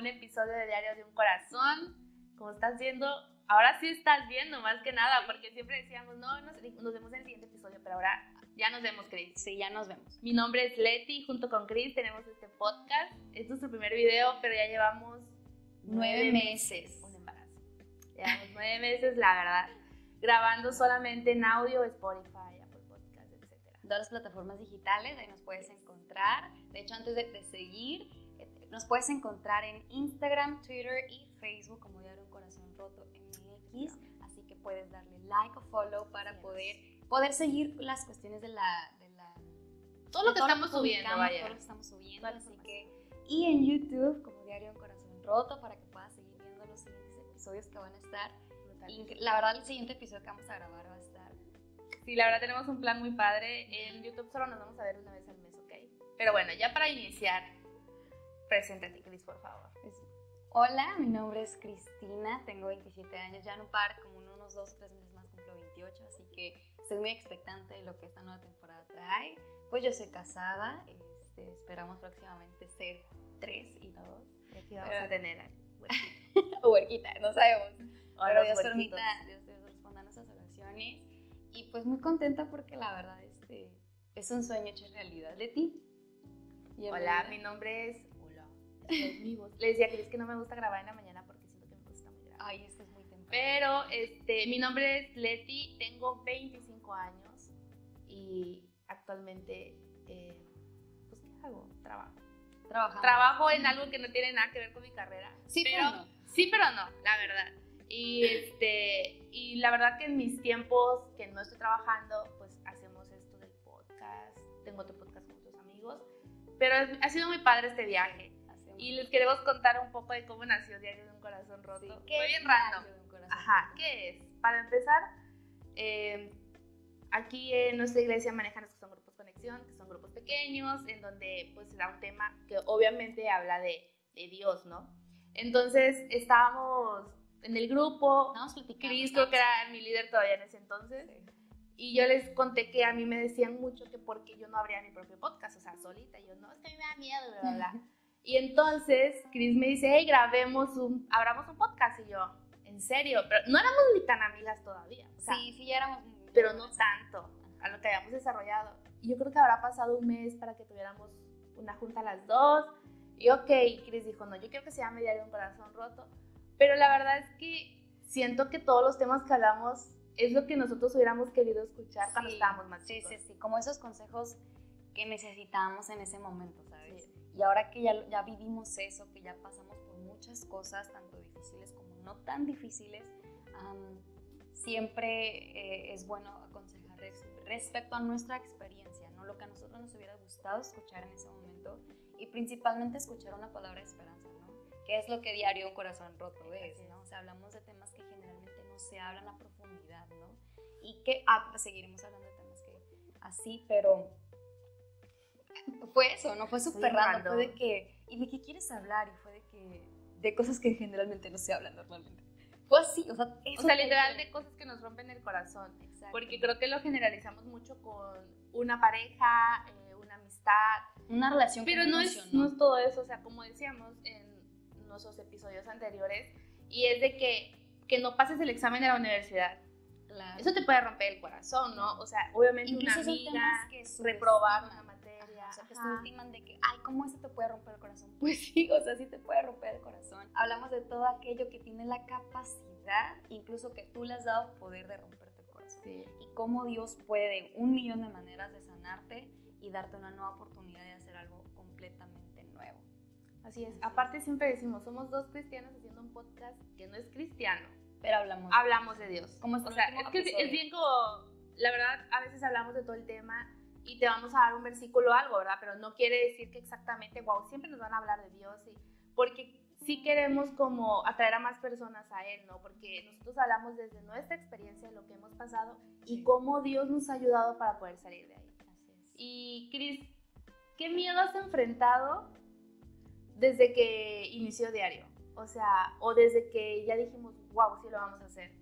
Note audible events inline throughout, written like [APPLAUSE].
un episodio de Diario de un Corazón. Como estás viendo, ahora sí estás viendo más que nada, porque siempre decíamos, no, nos, nos vemos en el siguiente episodio, pero ahora ya nos vemos, Cris. Sí, ya nos vemos. Mi nombre es Leti, junto con Cris tenemos este podcast. Este es nuestro primer video, pero ya llevamos nueve meses. Un embarazo. Llevamos nueve meses, la verdad, grabando solamente en audio, Spotify, Apple Podcast, etc. Todas las plataformas digitales, ahí nos puedes encontrar. De hecho, antes de, de seguir, nos puedes encontrar en Instagram, Twitter y Facebook como Diario Un Corazón Roto MX. Así que puedes darle like o follow para Yes. poder, poder seguir las cuestiones de la... De la Todo lo que estamos subiendo, vaya. Todo lo que estamos subiendo. Toda Así que... Y en YouTube como Diario Un Corazón Roto para que puedas seguir viendo los siguientes episodios que van a estar. La verdad, el siguiente episodio que vamos a grabar va a estar... Sí, la verdad tenemos un plan muy padre. En YouTube solo nos vamos a ver una vez al mes, ¿ok? Pero bueno, ya para iniciar, preséntate, Cris, por favor. Hola, mi nombre es Cristina, tengo 27 años, ya en un par, como en unos 2 o 3 meses más cumplo 28, así que estoy muy expectante de lo que esta nueva temporada trae. Pues yo soy casada, este, esperamos próximamente ser 3 y 2. Y aquí vamos Pero- a tener a- O [LAUGHS] huerquita, no sabemos. Pero Dios permita, Dios, Dios responda a nuestras oraciones. Y pues muy contenta porque la verdad este, es un sueño hecho realidad de ti. Hola, mi nombre es... Es mi voz. Le decía a Cris que no me gusta grabar en la mañana porque siento que voz está muy grave. Ay, es que es muy temprano. Pero este, mi nombre es Leti, tengo 25 años y actualmente, eh, pues, ¿qué hago? Trabajo. Trabajando. Trabajo en algo que no tiene nada que ver con mi carrera. Sí, pero, pero no. Sí, pero no, la verdad. Y, este, y la verdad que en mis tiempos que no estoy trabajando, pues hacemos esto del podcast. Tengo otro podcast con otros amigos. Pero es- ha sido muy padre este viaje. Y les queremos contar un poco de cómo nació Diario de un Corazón Roto. Sí, Fue ¿qué bien es random. Ajá? ¿qué es? Para empezar, eh, aquí en nuestra iglesia manejan los que son grupos conexión, que son grupos pequeños, en donde pues se da un tema que obviamente habla de, de Dios, ¿no? Entonces estábamos en el grupo, platicando. Cris creo que era mi líder todavía en ese entonces, Sí. y yo les conté que a mí me decían mucho que porque yo no abría mi propio podcast, o sea, solita, y yo no, es que a mí me da miedo, bla, bla. [LAUGHS] Y entonces Chris me dice, hey, grabemos un, abramos un podcast. Y yo, ¿en serio? Pero no éramos ni tan amigas todavía. O sea, Sí, sí, ya éramos. pero no tanto a lo que habíamos desarrollado. Y yo creo que habrá pasado un mes para que tuviéramos una junta a las dos. Y ok, Chris dijo, no, yo quiero que se llame Diario de un Corazón Roto. Pero la verdad es que siento que todos los temas que hablamos es lo que nosotros hubiéramos querido escuchar cuando Sí, estábamos más Sí, chicos. sí, sí, como esos consejos que necesitábamos en ese momento. Sí. Y ahora que ya, ya vivimos eso, que ya pasamos por muchas cosas, tanto difíciles como no tan difíciles, am, siempre eh, es bueno aconsejar res- respecto a nuestra experiencia, ¿no? Lo que a nosotros nos hubiera gustado escuchar en ese momento y principalmente escuchar una palabra de esperanza, ¿no? Que es lo que diario un corazón roto es. ¿no? O sea, hablamos de temas que generalmente no se hablan a profundidad, ¿no? Y que ah, pues seguiremos hablando de temas que así, pero fue eso, ¿no? Fue súper random, random. fue de que, ¿y de qué quieres hablar? Y fue de que, de cosas que generalmente no se hablan normalmente. Fue así, o sea, O eso sea, fue- literal de cosas que nos rompen el corazón. Exacto. Porque creo que lo generalizamos mucho con una pareja, eh, una amistad. Una relación Pero no es, no es todo eso, o sea, como decíamos en nuestros episodios anteriores, y es de que, que no pases el examen de la universidad. Claro. Eso te puede romper el corazón, ¿no? O sea, obviamente Incluso una amiga, que reprobar una Ajá, o sea, que ajá. subestiman de que, ay, ¿cómo eso te puede romper el corazón? [LAUGHS] Pues sí, o sea, sí te puede romper el corazón. Hablamos de todo aquello que tiene la capacidad, incluso que tú le has dado poder de romperte el corazón. Sí. Y cómo Dios puede de un millón de maneras de sanarte y darte una nueva oportunidad de hacer algo completamente nuevo. Así es. Aparte siempre decimos, somos dos cristianos haciendo un podcast que no es cristiano. Pero hablamos. Hablamos de Dios. Como este o sea, es que es- es bien como, la verdad, a veces hablamos de todo el tema y te vamos a dar un versículo o algo, ¿verdad? Pero no quiere decir que exactamente, wow, siempre nos van a hablar de Dios y porque sí queremos como atraer a más personas a Él, ¿no? Porque nosotros hablamos desde nuestra experiencia de lo que hemos pasado y cómo Dios nos ha ayudado para poder salir de ahí. Así es. Y Cris, ¿qué miedo has enfrentado desde que inició Diario? O sea, o desde que ya dijimos, wow, sí lo vamos a hacer.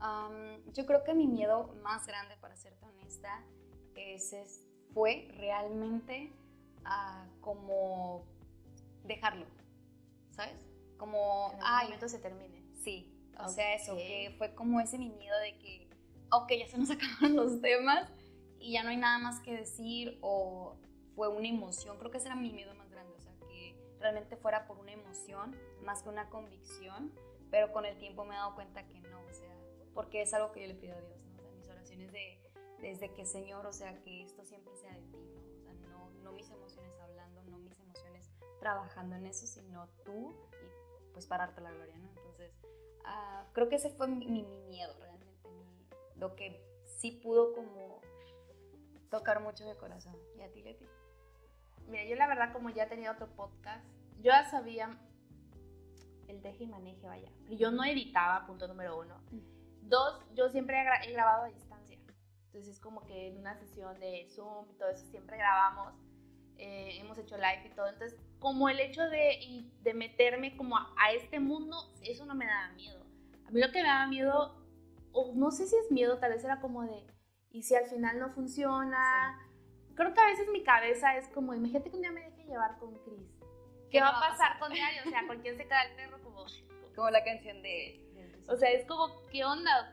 Am, yo creo que mi miedo más grande, para serte honesta, es, es- fue realmente ah, como dejarlo. ¿sabes? Como, en algún momento se termine. Sí, o sea, eso, que fue como ese mi miedo de que, ok, ya se nos [LAUGHS] acabaron los temas y ya no hay nada más que decir o fue una emoción, creo que ese era mi miedo más grande, o sea, que realmente fuera por una emoción más que una convicción, pero con el tiempo me he dado cuenta que no, o sea, porque es algo que yo le pido a Dios, ¿no? O sea, mis oraciones de, desde que Señor, o sea, que esto siempre sea de ti, ¿no? O sea, no, no mis emociones hablando, no mis emociones trabajando en eso, sino tú y pues pararte la gloria, ¿no? Entonces, uh, creo que ese fue mi, mi, miedo realmente, mi, lo que sí pudo como tocar mucho mi corazón. ¿Y a ti, Leti? Mira, yo la verdad como ya tenía otro podcast, yo ya sabía el deje y maneje, vaya. Pero yo no editaba, punto número uno. Dos, yo siempre he, grabado a distancia. Entonces es como que en una sesión de Zoom y todo eso siempre grabamos. Eh, hemos hecho live y todo. Entonces, como el hecho de, de meterme como a, este mundo, eso no me daba miedo. A mí lo que me daba miedo, o no sé si es miedo, tal vez era como de, ¿y si al final no funciona? Creo que a veces mi cabeza es como, imagínate que un día me deje llevar con Chris. ¿Qué, va a pasar con diario? O sea, con quién se queda el perro, como... Como la canción de... O sea, es como, ¿qué onda?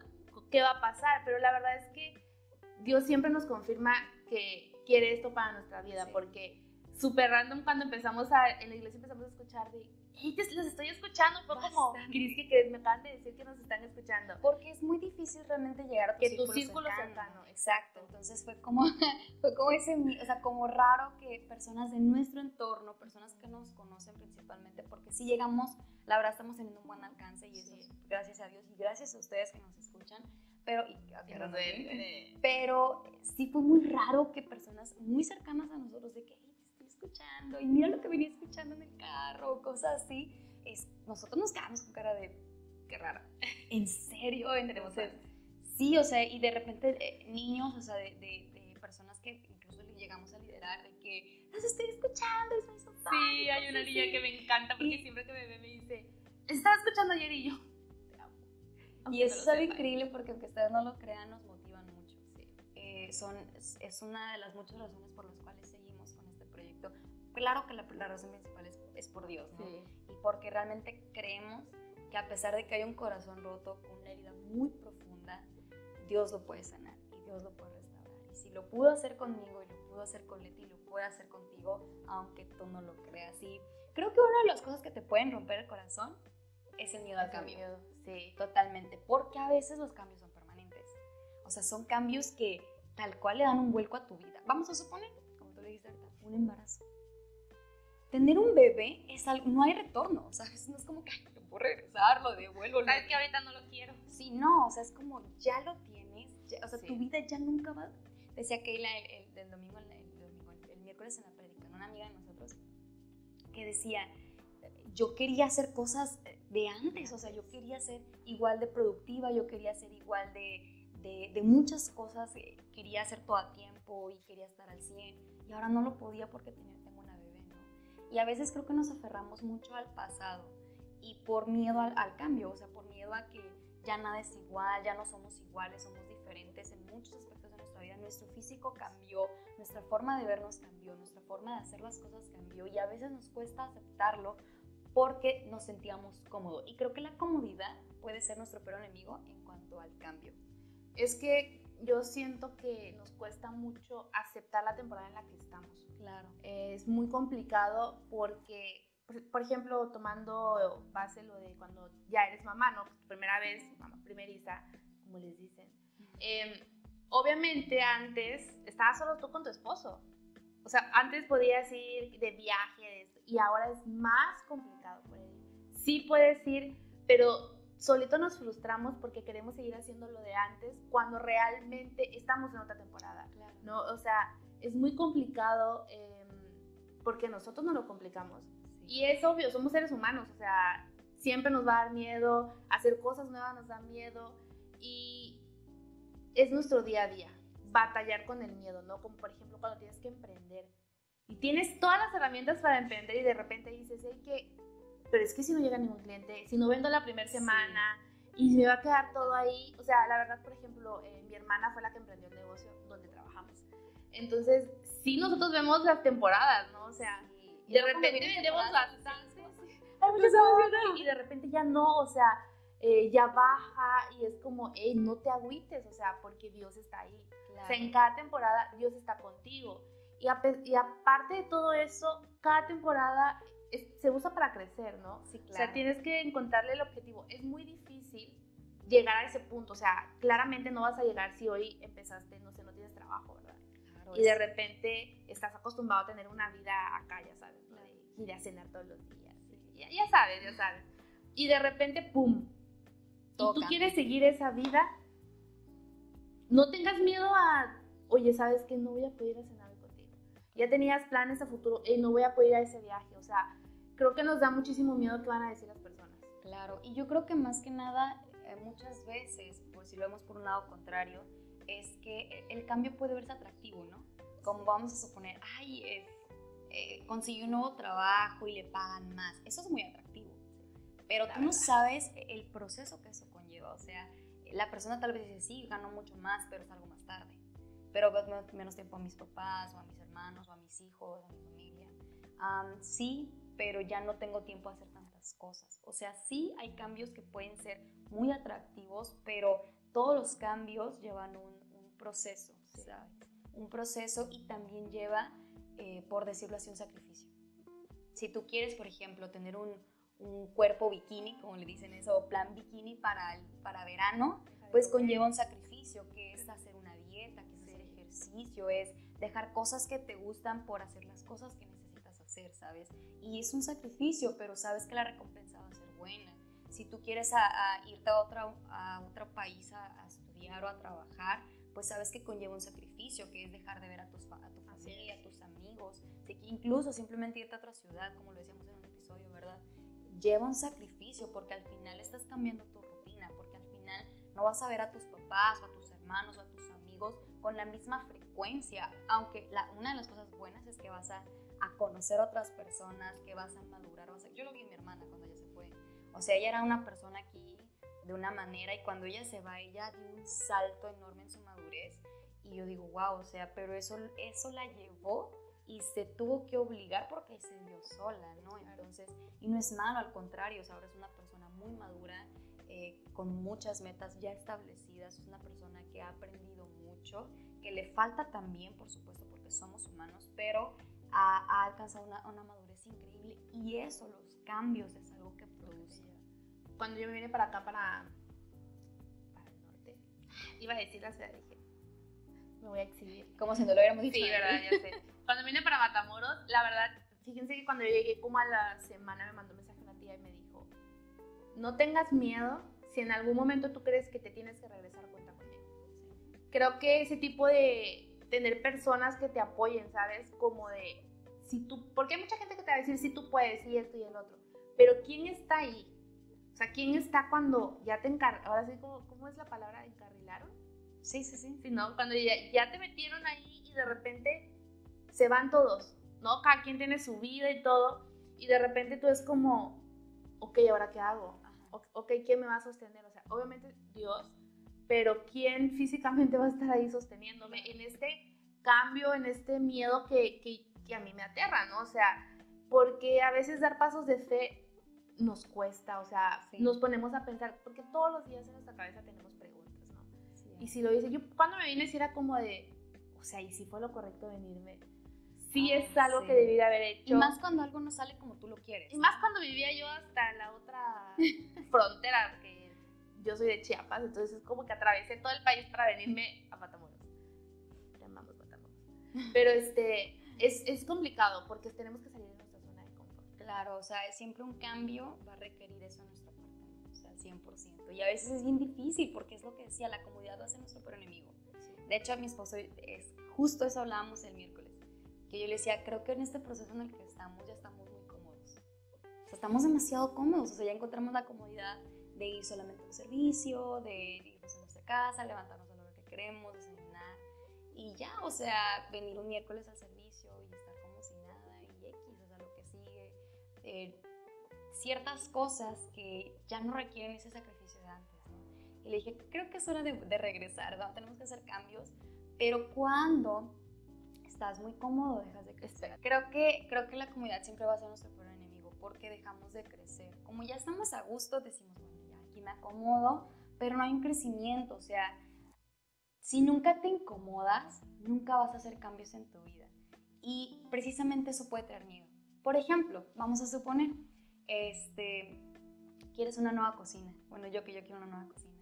¿Qué va a pasar? Pero la verdad es que Dios siempre nos confirma que quiere esto para nuestra vida, porque súper random cuando empezamos a, en la iglesia empezamos a escuchar de, hey, los estoy escuchando, fue como, Cris, que me acaban de decir que nos están escuchando. Porque es muy difícil realmente llegar a tu que círculo, tu círculo cercano. Exacto, entonces fue como, [LAUGHS] fue como ese, o sea, como raro que personas de nuestro entorno, personas que nos conocen principalmente, porque si llegamos, la verdad estamos teniendo un buen alcance y eso gracias a Dios y gracias a ustedes que nos escuchan, pero, y, pero sí fue muy raro que personas muy cercanas a nosotros, de que, escuchando y mira lo que venía escuchando en el carro, cosas así. Es, nosotros nos quedamos con cara de, qué rara, ¿en serio? Entonces, sí, o sea, y de repente eh, niños, o sea, de, de, personas que incluso llegamos a liderar, de que los estoy escuchando, soy su Sí, hay una niña que me encanta porque siempre que me ve me dice, estaba escuchando ayer y yo. Y eso es algo increíble porque aunque ustedes no lo crean, nos motivan mucho. Sí. Eh, son, es, es, una de las muchas razones por las cuales claro que la, razón principal es, por Dios, ¿no? Y porque realmente creemos que a pesar de que hay un corazón roto con una herida muy profunda, Dios lo puede sanar y Dios lo puede restaurar. Y si lo pudo hacer conmigo y lo pudo hacer con Leti, lo puede hacer contigo, aunque tú no lo creas. Y creo que una de las cosas que te pueden romper el corazón es el miedo al cambio. Sí, totalmente. Porque a veces los cambios son permanentes. O sea, son cambios que tal cual le dan un vuelco a tu vida. Vamos a suponer, como tú le dijiste un embarazo tener un bebé es algo, no hay retorno, ¿sabes? No es como que, ay, lo puedo regresar, lo devuelvo. Sabes que ahorita no lo quiero. Sí, no, o sea, es como, ya lo tienes, o sea, tu vida ya nunca va. Decía Keila el, el, domingo, el, domingo, el miércoles en la predica, una amiga de nosotros, que decía, yo quería hacer cosas de antes, o sea, yo quería ser igual de productiva, yo quería ser igual de, de, muchas cosas, eh, quería hacer todo a tiempo y quería estar al 100, y ahora no lo podía porque tenía y a veces creo que nos aferramos mucho al pasado y por miedo al, cambio, o sea, por miedo a que ya nada es igual, ya no somos iguales, somos diferentes en muchos aspectos de nuestra vida. Nuestro físico cambió, nuestra forma de vernos cambió, nuestra forma de hacer las cosas cambió y a veces nos cuesta aceptarlo porque nos sentíamos cómodos. Y creo que la comodidad puede ser nuestro peor enemigo en cuanto al cambio. Es que yo siento que nos cuesta mucho aceptar la temporada en la que estamos. Claro. es muy complicado porque, por, ejemplo, tomando base lo de cuando ya eres mamá, ¿no? Primera vez, mamá primeriza, como les dicen. Em, obviamente antes estabas solo tú con tu esposo. O sea, antes podías ir de viaje y ahora es más complicado por él. Sí puedes ir, pero solito nos frustramos porque queremos seguir haciendo lo de antes cuando realmente estamos en otra temporada. ¿no? O sea, es muy complicado em, porque nosotros no lo complicamos. Y es obvio, somos seres humanos, o sea, siempre nos va a dar miedo, hacer cosas nuevas nos da miedo y es nuestro día a día, batallar con el miedo, ¿no? Como por ejemplo cuando tienes que emprender y tienes todas las herramientas para emprender y de repente dices, hey, que pero es que si no llega ningún cliente, si no vendo la primera semana y me va a quedar todo ahí, o sea, la verdad, por ejemplo, eh, mi hermana fue la que emprendió el negocio donde trabajamos. Entonces, sí nosotros vemos las temporadas, ¿no? O sea, de repente vendemos bastante. y de repente ya no, o sea, eh, ya baja y es como, hey, no te agüites, o sea, porque Dios está ahí. O sea, en cada temporada Dios está contigo. Y, y aparte de todo eso, cada temporada se usa para crecer, ¿no? Sí, claro. O sea, tienes que encontrarle el objetivo. Es muy difícil llegar a ese punto. O sea, claramente no vas a llegar si hoy empezaste, no sé, no tienes trabajo, ¿verdad? y de repente estás acostumbrado a tener una vida acá, ya sabes, ¿no? de ir a cenar todos los días. Ya, ya, sabes, ya sabes. Y de repente, ¡pum! Y tú quieres seguir esa vida. No tengas miedo a, oye, ¿sabes que No voy a poder ir a cenar. Ya tenías planes a futuro, y no voy a poder ir a ese viaje. O sea, creo que nos da muchísimo miedo que van a decir las personas. Claro, y yo creo que más que nada eh, muchas veces, por si lo vemos por un lado contrario, es que el cambio puede verse atractivo, ¿no? Como vamos a suponer, ay, eh, eh, consiguió un nuevo trabajo y le pagan más. Eso es muy atractivo. Pero tú no sabes el proceso que eso conlleva. O sea, la persona tal vez dice, sí, gano mucho más, pero es algo más tarde. Pero menos tiempo a mis papás, o a mis hermanos, o a mis hijos, a mi familia. sí, pero ya no tengo tiempo a hacer tantas cosas. O sea, sí hay cambios que pueden ser muy atractivos, pero todos los cambios llevan un, proceso, ¿sabes? Un proceso y también lleva, eh, por decirlo así, un sacrificio. Si tú quieres, por ejemplo, tener un, cuerpo bikini, como le dicen eso, o plan bikini para, para verano, pues conlleva un sacrificio, que es hacer una dieta, ejercicio, es dejar cosas que te gustan por hacer las cosas que necesitas hacer, ¿sabes? Y es un sacrificio, pero sabes que la recompensa va a ser buena si tú quieres a, irte a otro, a otro país a, estudiar o a trabajar, pues sabes que conlleva un sacrificio, que es dejar de ver a, tus, a tu familia, a tus amigos, incluso simplemente irte a otra ciudad, como lo decíamos en un episodio, ¿verdad? Lleva un sacrificio porque al final estás cambiando tu rutina, porque al final no vas a ver a tus papás o a tus hermanos o a con la misma frecuencia, aunque la, una de las cosas buenas es que vas a, a conocer a otras personas, que vas a madurar. Vas a, yo lo vi en mi hermana cuando ella se fue o sea, ella era una persona aquí de una manera y cuando ella se va, ella dio un salto enorme en su madurez. Y yo digo, wow, o sea, pero eso, eso la llevó y se tuvo que obligar porque se vio sola, ¿no? Entonces, y no es malo, al contrario, o sea, ahora es una persona muy madura, eh, con muchas metas ya establecidas, es una persona que ha aprendido mucho, que le falta también, por supuesto, porque somos humanos, pero ha, alcanzado una, una madurez increíble y eso, los cambios, es algo que cuando yo me vine para acá, para, para el norte, iba a decir la ciudad, dije, me voy a exhibir. Como si no lo hubiéramos dicho. Sí, verdad, ya sé. Cuando vine para Matamoros, la verdad, fíjense que cuando yo llegué como a la semana me mandó un mensaje una tía y me dijo, no tengas miedo si en algún momento tú crees que te tienes que regresar. Creo que ese tipo de tener personas que te apoyen, ¿sabes? Como de, si tú, porque hay mucha gente que te va a decir si tú puedes y esto y el otro, pero ¿quién está ahí? O sea, ¿quién está cuando ya te encarrilaron? Ahora sí, ¿cómo, es la palabra? ¿Encarrilaron? Sí, sí, sí. Sí, ¿no? Cuando ya, te metieron ahí y de repente se van todos, ¿no? Cada quien tiene su vida y todo. Y de repente tú es como, ok, ¿ahora qué hago? Ok, ¿quién me va a sostener? O sea, obviamente Dios, pero ¿quién físicamente va a estar ahí sosteniéndome en este cambio, en este miedo que, que, que a mí me aterra, ¿no? O sea, porque a veces dar pasos de fe nos cuesta, o sea, nos ponemos a pensar, porque todos los días en nuestra cabeza tenemos preguntas, ¿no? y si lo dice, yo cuando me vine, si era como de, o sea, ¿y si fue lo correcto venirme? Sí es algo que debí de haber hecho. Y más cuando algo no sale como tú lo quieres. Y más cuando vivía yo hasta la otra [LAUGHS] frontera, que yo soy de Chiapas, entonces es como que atravesé todo el país para venirme a Matamoros. Te amamos Matamoros. Pero este, es, es complicado porque tenemos que salir Claro, o sea, siempre un cambio va a requerir eso en nuestra parte, o sea, 100%. Y a veces es bien difícil porque es lo que decía, la comodidad va a ser nuestro peor enemigo. De hecho, a mi esposo, es, justo eso hablábamos el miércoles, que yo le decía, creo que en este proceso en el que estamos ya estamos muy cómodos. O sea, estamos demasiado cómodos, o sea, ya encontramos la comodidad de ir solamente a un servicio, de irnos a nuestra casa, levantarnos a lo que queremos, desayunar y ya, o sea, venir un miércoles al servicio y estar eh, ciertas cosas que ya no requieren ese sacrificio de antes. Y le dije, creo que es hora de, regresar, tenemos que hacer cambios, pero cuando estás muy cómodo dejas de crecer. Creo que, creo que la comunidad siempre va a ser nuestro peor enemigo porque dejamos de crecer. Como ya estamos a gusto, decimos, bueno, aquí me acomodo, pero no hay un crecimiento, o sea, si nunca te incomodas, nunca vas a hacer cambios en tu vida. Y precisamente eso puede traer miedo. Por ejemplo, vamos a suponer, este, quieres una nueva cocina. Bueno, yo que yo quiero una nueva cocina.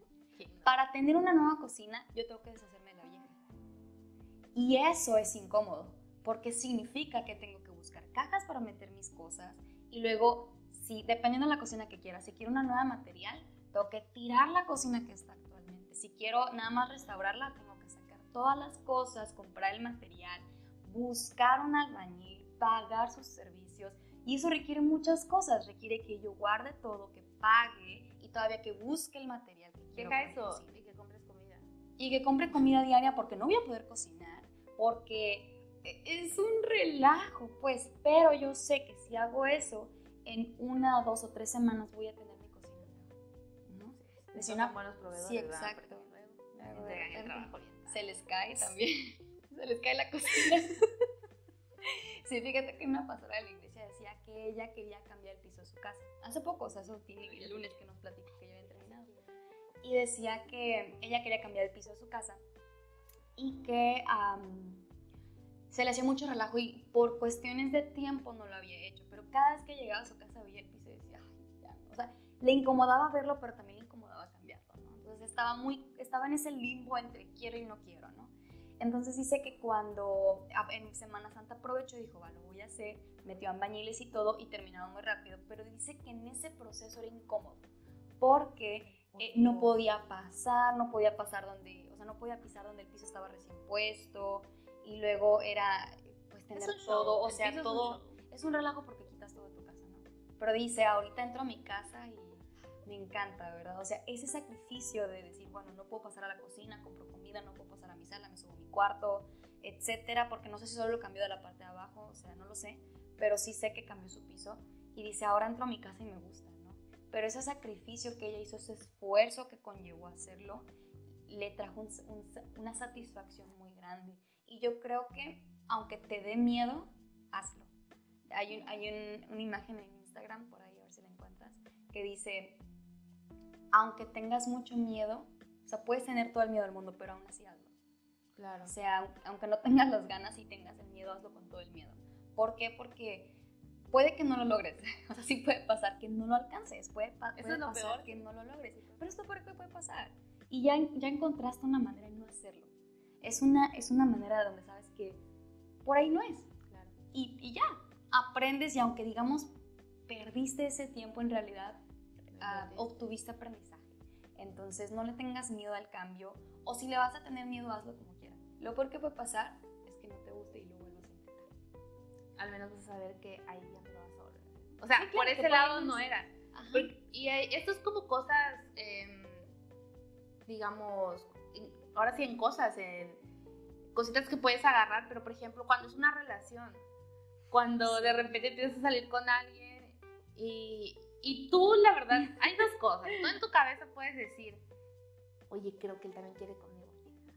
Para tener una nueva cocina, yo tengo que deshacerme de la vieja. Y eso es incómodo, porque significa que tengo que buscar cajas para meter mis cosas y luego, si dependiendo de la cocina que quiera, si quiero una nueva material, tengo que tirar la cocina que está actualmente. Si quiero nada más restaurarla, tengo que sacar todas las cosas, comprar el material, buscar un albañil, pagar sus servicios. Y eso requiere muchas cosas. Requiere que yo guarde todo, que pague y todavía que busque el material que quiero. Deja eso y que compres comida. Y que compre comida diaria porque no voy a poder cocinar, porque es un relajo, pues. Pero yo sé que si hago eso, en una, dos o tres semanas voy a tener Sí, una, buenos proveedores. Sí, exacto. se les cae también. [LAUGHS] se les cae la cocina. [LAUGHS] sí, fíjate que una pastora de la iglesia decía que ella quería cambiar el piso de su casa. Hace poco, o sea, eso tiene el lunes que nos platicó que ya había terminado. Y decía que ella quería cambiar el piso de su casa y que se le hacía mucho relajo y por cuestiones de tiempo no lo había hecho. Pero cada vez que llegaba a su casa veía el piso y decía, ay, ya O sea, le incomodaba verlo, pero también estaba, muy, estaba en ese limbo entre quiero y no quiero, ¿no? Entonces dice que cuando en Semana Santa aprovechó y dijo, va, lo voy a hacer, metió bañiles y todo y terminaron muy rápido, pero dice que en ese proceso era incómodo porque eh, no podía pasar, no podía pasar donde, o sea, no podía pisar donde el piso estaba recién puesto y luego era pues tener todo, o sea, todo es un relajo porque quitas todo de tu casa, ¿no? Pero dice, ahorita entro a mi casa y me encanta, ¿verdad? O sea, ese sacrificio de decir, bueno, no puedo pasar a la cocina, compro comida, no puedo pasar a mi sala, me subo a mi cuarto, etcétera, porque no sé si solo lo cambió de la parte de abajo, o sea, no lo sé, pero sí sé que cambió su piso y dice, ahora entro a mi casa y me gusta, ¿no? Pero ese sacrificio que ella hizo, ese esfuerzo que conllevó hacerlo, le trajo una satisfacción muy grande. Y yo creo que, aunque te dé miedo, hazlo. Hay, un, hay una imagen en Instagram, por ahí a ver si la encuentras, que dice, aunque tengas mucho miedo, o sea, puedes tener todo el miedo del mundo, pero aún así hazlo. Claro. O sea, aunque no tengas las ganas y tengas el miedo, hazlo con todo el miedo. ¿Por qué? Porque puede que no lo logres. [LAUGHS] O sea, sí puede pasar que no lo alcances. Puede, puede Eso es lo pasar peor. que no lo logres. Pero esto que puede pasar. Y ya, ya encontraste una manera de no hacerlo. Es una, es una manera donde sabes que por ahí no es. Claro. Y, y ya, aprendes y aunque digamos perdiste ese tiempo en realidad, uh, obtuviste aprendizaje. Entonces no le tengas miedo al cambio o si le vas a tener miedo, hazlo como quieras. Lo peor que puede pasar es que no te guste y lo vuelvas a intentar. Al menos vas a saber que ahí ya no lo vas a volver. O sea, sí, claro, por ese lado no era. Porque, y esto es como cosas, eh, digamos, ahora sí en cosas, en cositas que puedes agarrar, pero por ejemplo, cuando es una relación, cuando de repente empiezas a salir con alguien y, y tú, la verdad, [LAUGHS] hay dos cosas. Tú en tu cabeza puedes decir, oye, creo que él también quiere conmigo.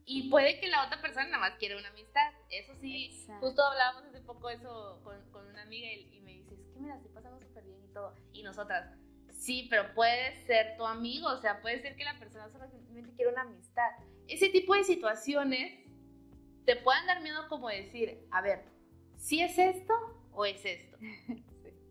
Y puede que la otra persona nada más quiere una amistad. Eso sí, Exacto. justo hablábamos hace poco eso con, con una amiga y, y, me dice, es que mira, sí pasamos súper bien y todo. Y nosotras, sí, pero puede ser tu amigo, o sea, puede ser que la persona solamente quiere una amistad. Ese tipo de situaciones te pueden dar miedo como decir, a ver, si ¿sí es esto o es esto. [LAUGHS] sí.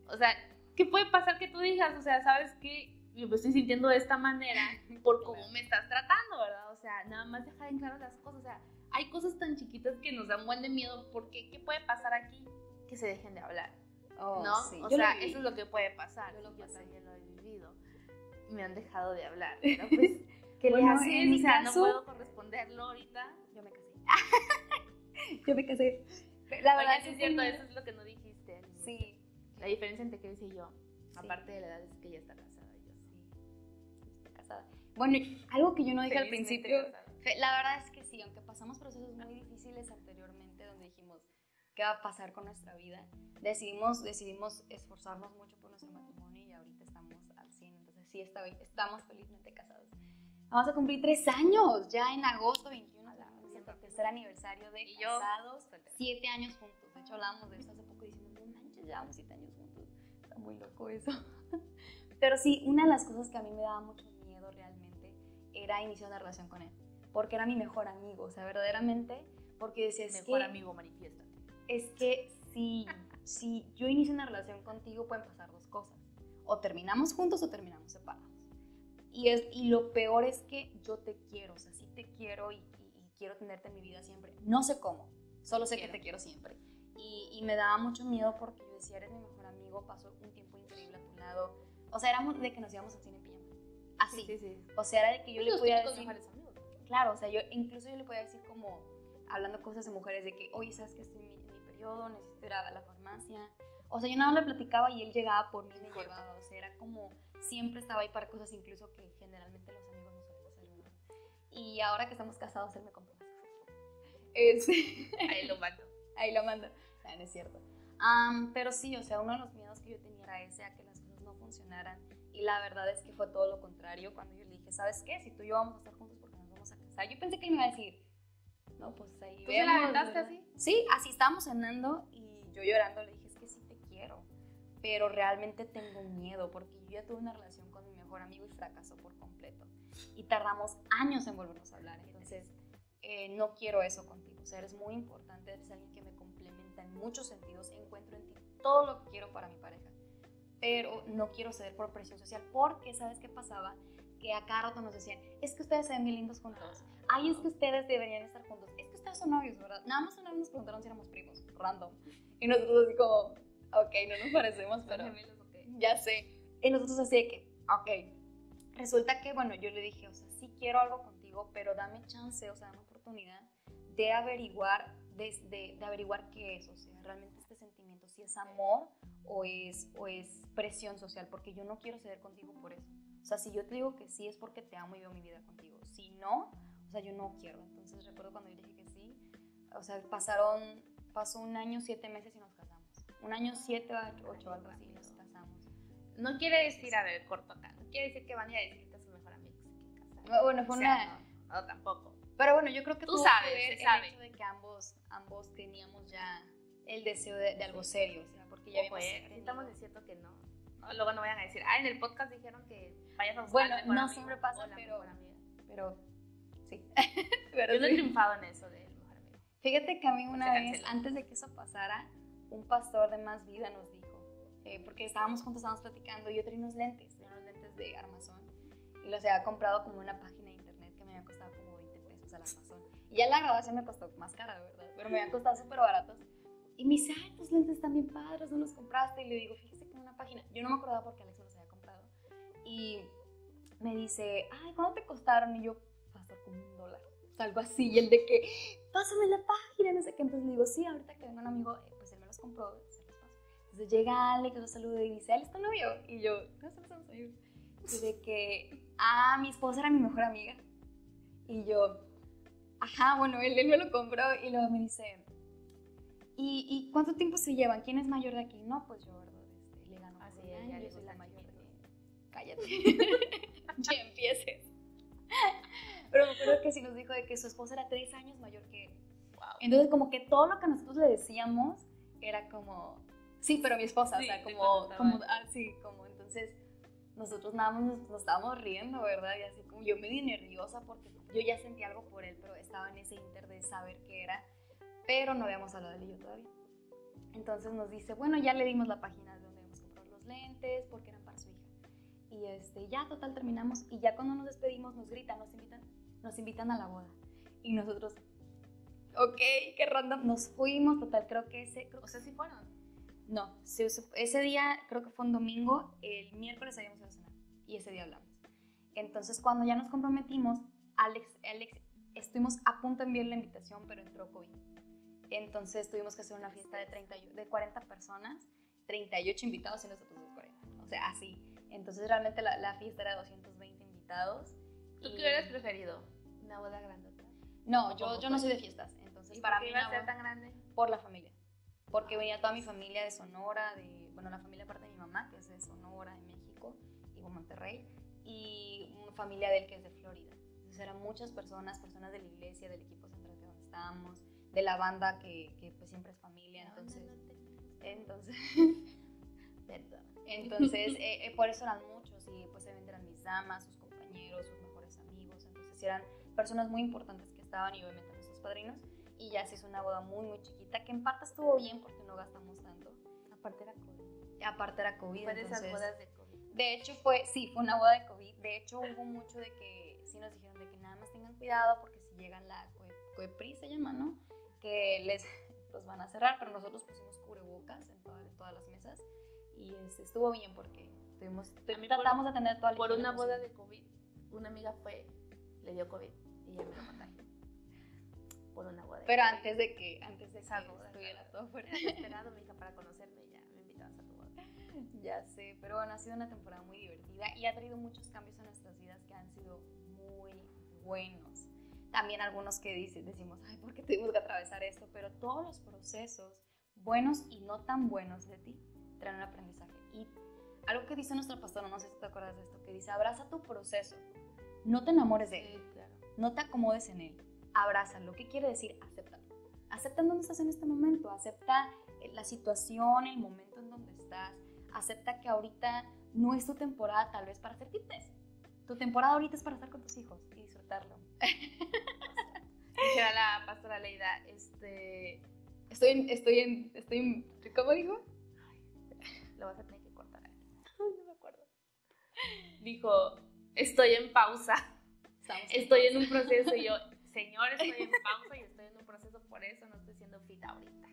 O sea, ¿qué puede pasar que tú digas? O sea, ¿sabes qué? Yo me estoy sintiendo de esta manera por cómo me estás tratando, ¿verdad? O sea, nada más dejar en claro las cosas. O sea, hay cosas tan chiquitas que nos dan buen de miedo porque ¿qué puede pasar aquí? Que se dejen de hablar. Oh, ¿No? Sí. O Yo sea, eso es lo que puede pasar. Yo, lo yo también lo he vivido. Me han dejado de hablar. [LAUGHS] Pero pues, ¿qué Bueno, le haces? en o sea, caso- no puedo corresponderlo ahorita. Yo me casé. [LAUGHS] Yo me casé. La verdad Oye, es que cierto, eso es lo que no dijiste. Sí, La diferencia entre Chris y yo, Sí. aparte de la edad, es que ella está casada y yo sí. estoy casada. Bueno, y algo que yo no dije al principio, casada. la verdad es que sí, aunque pasamos procesos muy difíciles anteriormente, donde dijimos, ¿qué va a pasar con nuestra vida? Decidimos, decidimos esforzarnos mucho por nuestro matrimonio y ahorita estamos al 100, entonces sí, está- estamos felizmente casados. Vamos a cumplir tres años, ya en agosto 21, es nuestro tercer aniversario de Y yo, casados, soltera. siete años juntos. De hecho, hablábamos de eso hace poco diciendo, no manches, llevamos siete años. Está muy loco eso. [LAUGHS] Pero sí, una de las cosas que a mí me daba mucho miedo realmente era iniciar una relación con él. Porque era mi mejor amigo, o sea, verdaderamente, porque decía, es mejor amigo, manifiéstate. Es que si, si yo inicio una relación contigo, pueden pasar dos cosas. O terminamos juntos o terminamos separados. Y, es, y lo peor es que yo te quiero, o sea, sí te quiero y, quiero tenerte en mi vida siempre. No sé cómo, solo sé que te quiero siempre. Y, y, me daba mucho miedo porque yo decía, eres mi mejor amigo, pasó un tiempo increíble a tu lado. O sea, éramos de que nos íbamos a cine en pijama. Así. Sí, sí, O sea, era de que yo le podía decir... Claro, o sea, yo incluso yo le podía decir como, hablando cosas de mujeres, de que, oye, ¿sabes que estoy en mi, en mi periodo? Necesito ir a la farmacia. O sea, yo nada más le platicaba y él llegaba por mí y me llevaba. O sea, era como, siempre estaba ahí para cosas incluso que generalmente los amigos no suelen hacer, ¿verdad? Y ahora que estamos casados, él me compró las cosas. Es... [LAUGHS] Ahí lo mando. Ahí lo mando. No, no es cierto. Pero sí, o sea, uno de los miedos que yo tenía era ese, a que las cosas no funcionaran. Y la verdad es que fue todo lo contrario cuando yo le dije, ¿sabes qué? Si tú y yo vamos a estar juntos porque nos vamos a casar. Yo pensé que él me iba a decir, no, pues ahí ¿Tú se la aventaste así? Sí, así estábamos cenando y yo llorando le dije, es que sí te quiero. Pero realmente tengo miedo porque yo ya tuve una relación con mi mejor amigo y fracasó por completo. Y tardamos años en volvernos a hablar. Entonces, eh, no quiero eso contigo. O sea, eres muy importante, eres alguien que me en muchos sentidos. Encuentro en ti todo lo que quiero para mi pareja. Pero no quiero ceder por presión social porque, ¿sabes qué pasaba? Que a cada rato nos decían, es que ustedes se ven bien lindos juntos. Ay, es que ustedes deberían estar juntos. Es que ustedes son novios, ¿verdad? Nada más una vez nos preguntaron si éramos primos, random. Y nosotros así como, ok, no nos parecemos, pero ya sé. Y nosotros así de que, ok. Resulta que, bueno, yo le dije, o sea, sí quiero algo contigo, pero dame chance, o sea, dame oportunidad de averiguar, de, de, averiguar qué es, o sea, realmente este sentimiento, si es amor o es, o es presión social, porque yo no quiero ceder contigo por eso. O sea, si yo te digo que sí es porque te amo y veo mi vida contigo. Si no, o sea, yo no quiero. Entonces recuerdo cuando yo dije que sí, o sea, pasaron, pasó un año, siete meses y nos casamos. Un año, siete, ocho, algo así, nos casamos. No quiere decir, a ver, corto acá, no quiere decir que van a decir que es su mejor amigo se Bueno, fue una... No, tampoco. Pero bueno, yo creo que tú sabes, que se sabe. el hecho de que ambos, ambos teníamos ya el deseo de, algo serio, o sea, porque ya Ojo, eh, estamos diciendo que no. Luego no vayan a decir, ah, en el podcast dijeron que vayas a buscar Bueno, no siempre pasa, pero, pero sí. [LAUGHS] pero Yo no he triunfado en eso del mejor amigo. Fíjate que a mí una vez, antes de que eso pasara, un pastor de Más Vida nos dijo, eh, porque estábamos juntos, estábamos platicando, y yo tenía unos lentes, tenía unos lentes de armazón, y los había comprado como una página 20 pesos al armazón. Y ya la grabación me costó más cara, ¿verdad? Pero me habían costado súper baratos. Y me dice, ay, tus lentes están bien padres, ¿no los compraste? Y le digo, fíjese que en una página. Yo no me acordaba porque Alex me los había comprado. Y me dice, ay, ¿cuánto te costaron? Y yo, pasó como un dólar. algo así. Y el de que, pásame la página, no sé qué. Entonces le digo, sí, ahorita que venga un amigo, eh, pues él me los compró, se los. Entonces llega Alex, lo saluda y dice, ¿él es tu novio? Y yo, no, somos amigos. Y de que, ah, mi esposa era mi mejor amiga. Y yo, ajá, bueno, él, él me lo compró y luego me dice, ¿Y, ¿Y, cuánto tiempo se llevan? ¿Quién es mayor de aquí? No, pues yo. Este, le gano Así ya yo soy la mayor de [LAUGHS] Cállate. [LAUGHS] ya empieces. [LAUGHS] Pero me acuerdo que sí nos dijo de que su esposa era tres años mayor que él. Wow. Entonces, como que todo lo que nosotros le decíamos era como, sí, pero mi esposa, o sea, como, como, ah, sí, como, entonces, nosotros nada más nos, nos, estábamos riendo, ¿verdad? Y así como yo me di nerviosa porque yo ya sentía algo por él, pero estaba en ese inter de saber qué era pero no habíamos hablado de ello todavía. Entonces nos dice, bueno, ya le dimos la página de donde hemos comprado los lentes porque eran para su hija. Y este, ya total terminamos y ya cuando nos despedimos nos gritan, nos invitan, nos invitan a la boda. Y nosotros, ok, qué random, nos fuimos, total, creo que ese... Creo, o sea, ¿sí fueron? No, ese día creo que fue un domingo, el miércoles habíamos ido a cenar y ese día hablamos. Entonces cuando ya nos comprometimos, Alex, Alex, estuvimos a punto de enviar la invitación, pero entró COVID. Entonces tuvimos que hacer una fiesta de, 30, de 40 personas, 38 invitados y nosotros 40. O sea, así. Entonces realmente la, la fiesta era de 220 invitados. ¿Tú qué hubieras preferido? ¿Una boda grandota? No, yo, yo no soy de fiestas. Entonces, ¿Y para mí iba a ser tan grande? Por la familia. Porque venía toda mi familia de Sonora, de, bueno, la familia parte de mi mamá, que es de Sonora, de México, y de Monterrey, y una familia de él que es de Florida. Entonces eran muchas personas, personas de la iglesia, del equipo central de donde estábamos, de la banda que, que pues siempre es familia, entonces... entonces [LAUGHS] Perdón. Entonces, eh, eh, por eso eran muchos y pues se vendrán mis damas, sus compañeros, sus mejores amigos. Entonces, eran personas muy importantes que estaban y obviamente nuestros padrinos. Y ya se hizo una boda muy, muy chiquita, que en parte estuvo bien porque no gastamos tanto. Aparte era COVID. Aparte era COVID. Fue de esas bodas de COVID. De hecho, fue, sí, fue una boda de COVID. De hecho, hubo mucho de que, sí nos dijeron de que nada más tengan cuidado porque si llegan la COE- COEPRI, se llama, ¿no? Que les los van a cerrar, pero nosotros pusimos cubrebocas en, toda- en todas las mesas y este, estuvo bien porque tuvimos, tu- A mí por- tratamos de tener toda la Por una boda de COVID, una amiga fue, le dio COVID y ya me lo contagió. Por una boda. Pero antes de que, antes de que estuviera todo fuera. Había [LAUGHS] esperado, mija, para conocerme ya. Me invitabas a tu boda. Ya sé, pero bueno, ha sido una temporada muy divertida y ha traído muchos cambios a nuestras vidas que han sido muy buenos. También algunos que dice- decimos, ay, ¿por qué tuvimos que atravesar esto? Pero todos los procesos, buenos y no tan buenos de ti, traen un aprendizaje. Y algo que dice nuestra pastora, no sé si te acuerdas de esto, que dice, abraza tu proceso, no te enamores de él, Sí, claro. no te acomodes en él, abrázalo. ¿Qué quiere decir? Acéptalo. Acepta en dónde estás en este momento, acepta eh, la situación, el momento en donde estás, acepta que ahorita no es tu temporada tal vez para hacer fitness. Tu temporada ahorita es para estar con tus hijos y disfrutarlo. [LAUGHS] Dijera la pastora Leida, este, Estoy en, estoy en, estoy en, ¿cómo digo? lo vas a tener que cortar aquí. No me acuerdo. Dijo, estoy en pausa, Estamos estoy en un proceso y yo, señor, estoy en [LAUGHS] pausa y estoy en un proceso, por eso no estoy siendo fit ahorita.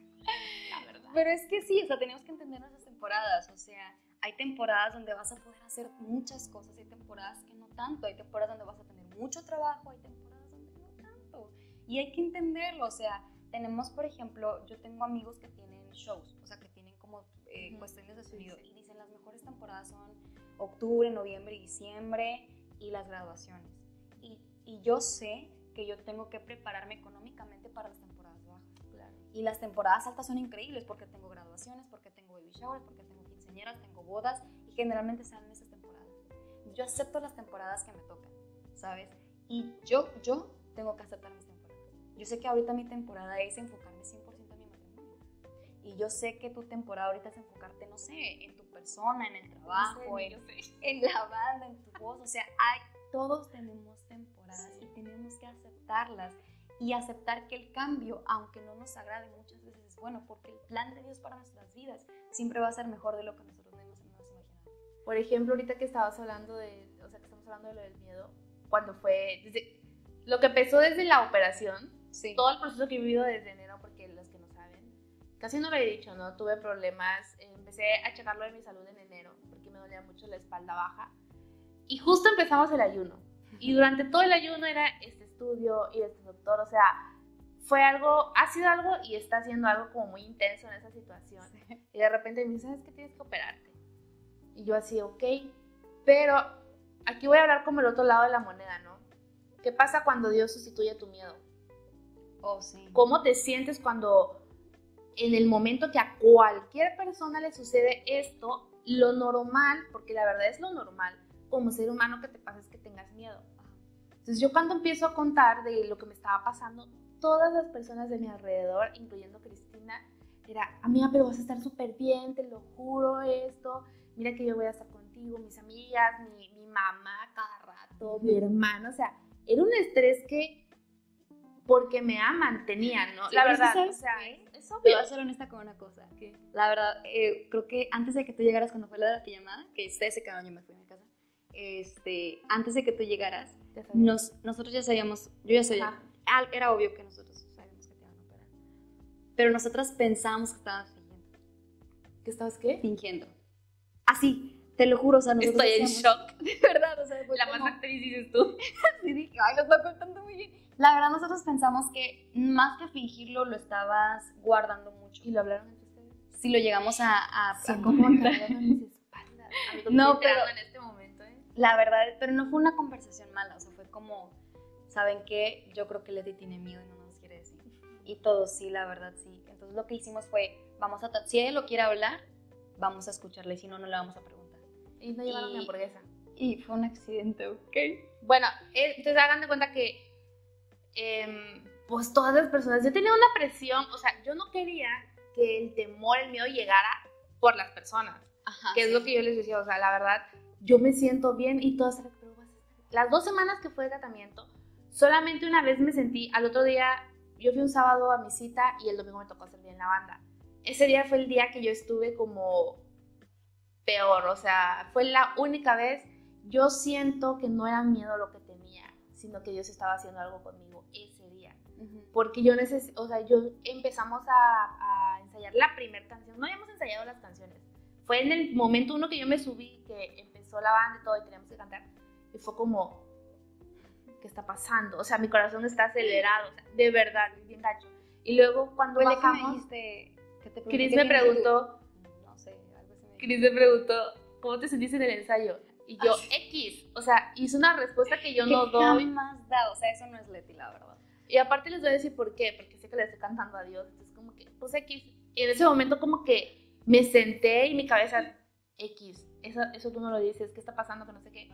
La verdad. Pero es que sí, o sea, tenemos que entender nuestras temporadas, o sea, hay temporadas donde vas a poder hacer muchas cosas, hay temporadas que no tanto, hay temporadas donde vas a tener mucho trabajo, hay temporadas donde no tanto, y hay que entenderlo, o sea, tenemos, por ejemplo, yo tengo amigos que tienen shows, o sea, que tienen como eh, Ujú. cuestiones de Sí, sonido, sí. y dicen las mejores temporadas son octubre, noviembre y diciembre, y las graduaciones, y, y yo sé que yo tengo que prepararme económicamente para las temporadas bajas. Claro. Y las temporadas altas son increíbles porque tengo graduaciones, porque tengo baby showers, porque tengo quinceañeras, tengo bodas y generalmente salen esas temporadas. Yo acepto las temporadas que me tocan, ¿sabes? Y yo, yo tengo que aceptar mis temporadas. Yo sé que ahorita mi temporada es enfocarme 100% en mi matrimonio. Y yo sé que tu temporada ahorita es enfocarte, no sé, en tu persona, en el trabajo, No sé, en, en la banda, en tu voz. O sea, hay, todos tenemos temporadas Sí. y tenemos que aceptarlas y aceptar que el cambio, aunque no nos agrade muchas veces, es bueno porque el plan de Dios para nuestras vidas siempre va a ser mejor de lo que nosotros mismos nos imaginamos. Por ejemplo, ahorita que estabas hablando de, o sea, que estamos hablando de lo del miedo, cuando fue, desde, lo que empezó desde la operación, Sí. todo el proceso que he vivido desde enero, porque los que no saben, casi no lo he dicho, ¿no? Tuve problemas, empecé a checarlo de mi salud en enero, porque me dolía mucho la espalda baja, y justo empezamos el ayuno, y durante todo el ayuno era este estudio y este doctor, o sea, fue algo, ha sido algo y está siendo algo como muy intenso en esa situación. Y de repente me dice, ¿sabes qué? Tienes que operarte. Y yo así, ok. Pero aquí voy a hablar como el otro lado de la moneda, ¿no? ¿Qué pasa cuando Dios sustituye tu miedo? Oh, sí. ¿Cómo te sientes cuando en el momento que a cualquier persona le sucede esto, lo normal, porque la verdad es lo normal, como ser humano que te pasa es que tengas miedo? Entonces yo cuando empiezo a contar de lo que me estaba pasando, todas las personas de mi alrededor, incluyendo Cristina, era, amiga, pero vas a estar súper bien, te lo juro esto, mira que yo voy a estar contigo, mis amigas, mi, mi mamá cada rato, mi hermano, o sea, era un estrés que porque me aman tenían, ¿no? Sí, la verdad, sabes o sea, es Te obvio. voy a ser honesta con una cosa. Que la verdad, eh, creo que antes de que tú llegaras, cuando fue la de la pijamada, que ustedes se quedaron, yo me fui a mi casa. Este, antes de que tú llegaras, nos, nosotros ya sabíamos, yo ya sabía, Ajá. era obvio que nosotros sabíamos que te iban a operar. Pero nosotras pensábamos que estabas fingiendo. ¿Qué estabas qué? Fingiendo. Así, te lo juro, o sea, nosotros Estoy en decíamos- shock. [LAUGHS] De verdad, o sea, fue La como- más actriz dices tú. [LAUGHS] Sí, dije, ay, lo está contando muy bien. La verdad, nosotros pensamos que más que fingirlo, lo estabas guardando mucho. ¿Y lo hablaron entre ustedes? Si lo llegamos a, a, a Sí, comentar. espaldas. Amigo, [LAUGHS] No, estoy pero- en. La verdad, pero no fue una conversación mala, o sea, fue como, ¿saben qué? Yo creo que Leti tiene miedo y no nos quiere decir. Y todos, sí, la verdad, sí. Entonces lo que hicimos fue, vamos a, si ella lo quiere hablar, vamos a escucharle, si no, no le vamos a preguntar. Y no llevaron Y- mi hamburguesa. Y fue un accidente, ¿ok? Bueno, eh, entonces hagan de cuenta que, em, pues todas las personas, yo tenía una presión, o sea, yo no quería que el temor, el miedo llegara por las personas. que es lo que yo les decía, o sea, la verdad, yo me siento bien y recuperó. Las dos semanas que fue de tratamiento, solamente una vez me sentí, al otro día, yo fui un sábado a mi cita y el domingo me tocó hacer bien la banda. Ese día fue el día que yo estuve como peor, o sea, fue la única vez, yo siento que no era miedo lo que tenía, sino que Dios estaba haciendo algo conmigo ese día. Porque yo necesito, o sea, yo empezamos a, a ensayar la primera canción, no habíamos ensayado las canciones, fue en el momento uno que yo me subí, que empezó la banda y todo y teníamos que cantar, y fue como, ¿qué está pasando? O sea, mi corazón está acelerado, de verdad, bien gacho. Y luego cuando bajamos, que te Chris me preguntó, no sé, algo así. Chris me preguntó, ¿cómo te sentiste en el ensayo? Y yo, X, o sea, hizo una respuesta que yo no doy. más da, o sea, eso no es Leti, la verdad. Y aparte les voy a decir por qué, porque sé que le estoy cantando a Dios, entonces como que, pues X, y en ese momento como que me senté y mi cabeza, X, eso, eso tú no lo dices, ¿qué está pasando? Que no sé qué.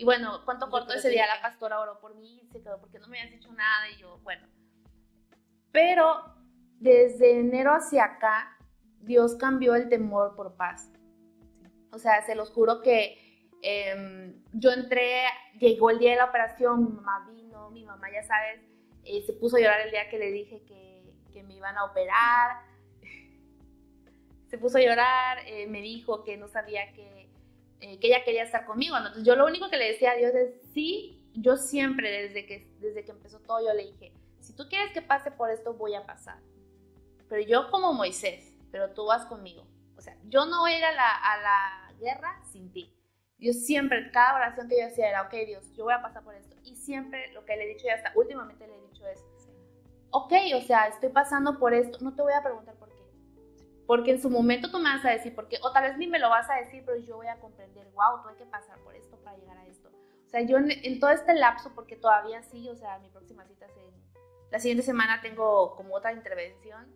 Y bueno, cuánto corto ese día la pastora oró por mí, se quedó porque no me habías dicho nada y yo, bueno. Pero desde enero hacia acá, Dios cambió el temor por paz. O sea, se los juro que em, yo entré, llegó el día de la operación, mi mamá vino, mi mamá ya sabes, eh, se puso a llorar el día que le dije que, que me iban a operar. [LAUGHS] se puso a llorar, eh, me dijo que no sabía que eh, que ella quería estar conmigo. Entonces yo lo único que le decía a Dios es, sí, yo siempre desde que, desde que empezó todo, yo le dije, si tú quieres que pase por esto, voy a pasar. Pero yo como Moisés, pero tú vas conmigo. O sea, yo no voy a ir a la, a la guerra sin ti. Yo siempre, cada oración que yo hacía era, ok Dios, yo voy a pasar por esto. Y siempre lo que le he dicho y hasta últimamente le he dicho es, ok, o sea, estoy pasando por esto, no te voy a preguntar por porque en su momento tú me vas a decir, porque, o tal vez ni me lo vas a decir, pero yo voy a comprender, wow, hay que pasar por esto para llegar a esto. O sea, yo en, todo este lapso, porque todavía sí, o sea, mi próxima cita es en, la siguiente semana tengo como otra intervención